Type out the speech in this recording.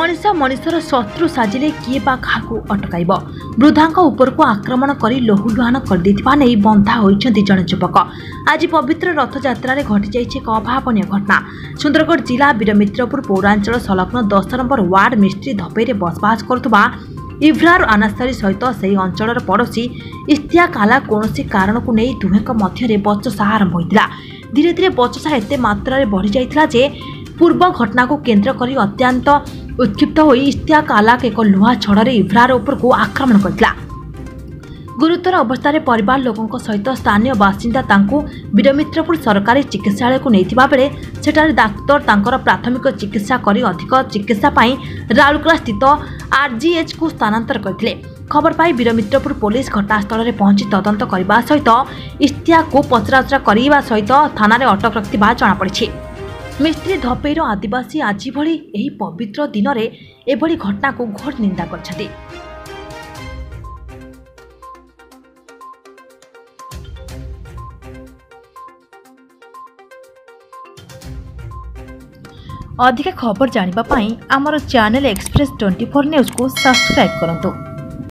ମଣିଷ ମଣିଷର ଶତ୍ରୁ ସାଜିଲେ କିଏ ବା କାହାକୁ ଅଟକାଇବ? ବୃଦ୍ଧାଙ୍କ ଉପରକୁ ଆକ୍ରମଣ କରି ଲହୁଲୁହାଣ କରିଦେଇଥିବା ନେଇ ବନ୍ଧା ହୋଇଛନ୍ତି ଜଣେ ଯୁବକ। ଆଜି ପବିତ୍ର ରଥଯାତ୍ରାରେ ଘଟିଯାଇଛି ଏକ ଅଭାବନୀୟ ଘଟଣା। ସୁନ୍ଦରଗଡ଼ ଜିଲ୍ଲା ବୀରମିତ୍ରପୁର ପୌରାଞ୍ଚଳ ସଂଲଗ୍ନ ଦଶ ନମ୍ବର ୱାର୍ଡ ମିସ୍ତ୍ରୀ ଧପେଇରେ ବସବାସ କରୁଥିବା ଇଭ୍ରାର ଆନାସ୍ତାରୀ ସହିତ ସେହି ଅଞ୍ଚଳର ପଡ଼ୋଶୀ ଇସ୍ତିଆକ ଆଲା କୌଣସି କାରଣକୁ ନେଇ ଦୁହେଁଙ୍କ ମଧ୍ୟରେ ବଚସା ଆରମ୍ଭ ହୋଇଥିଲା। ଧୀରେ ଧୀରେ ବଚସା ଏତେ ମାତ୍ରାରେ ବଢ଼ିଯାଇଥିଲା ଯେ ପୂର୍ବ ଘଟଣାକୁ କେନ୍ଦ୍ର କରି ଅତ୍ୟନ୍ତ ଉତ୍କ୍ଷିପ୍ତ ହୋଇ ଇସ୍ତିଆକ ଆଲାକ ଏକ ଲୁହା ଛଡ଼ରେ ଇଭ୍ରାର ଉପରକୁ ଆକ୍ରମଣ କରିଥିଲା। ଗୁରୁତର ଅବସ୍ଥାରେ ପରିବାର ଲୋକଙ୍କ ସହିତ ସ୍ଥାନୀୟ ବାସିନ୍ଦା ତାଙ୍କୁ ବୀରମିତ୍ରପୁର ସରକାରୀ ଚିକିତ୍ସାଳୟକୁ ନେଇଥିବା ବେଳେ ସେଠାରେ ଡାକ୍ତର ତାଙ୍କର ପ୍ରାଥମିକ ଚିକିତ୍ସା କରି ଅଧିକ ଚିକିତ୍ସା ପାଇଁ ରାଉରକେଲା ସ୍ଥିତ ଆର୍ଜିଏଚ୍କୁ ସ୍ଥାନାନ୍ତର କରିଥିଲେ। ଖବର ପାଇ ବୀରମିତ୍ରପୁର ପୋଲିସ ଘଟଣାସ୍ଥଳରେ ପହଞ୍ଚି ତଦନ୍ତ କରିବା ସହିତ ଇସ୍ତିଆକୁ ପଚରାଉଚରା କରିବା ସହିତ ଥାନାରେ ଅଟକ ରଖିଥିବା ଜଣାପଡ଼ିଛି। ମିସ୍ତ୍ରୀ ଧପେଇର ଆଦିବାସୀ ଆଜି ଭଳି ଏହି ପବିତ୍ର ଦିନରେ ଏଭଳି ଘଟଣାକୁ ଘୋର ନିନ୍ଦା କରିଛନ୍ତି। ଅଧିକ ଖବର ଜାଣିବା ପାଇଁ ଆମର ଚ୍ୟାନେଲ ଏକ୍ସପ୍ରେସ୍ ଟ୍ୱେଣ୍ଟି ଫୋର୍ ନ୍ୟୁଜ୍କୁ ସବସ୍କ୍ରାଇବ୍ କରନ୍ତୁ।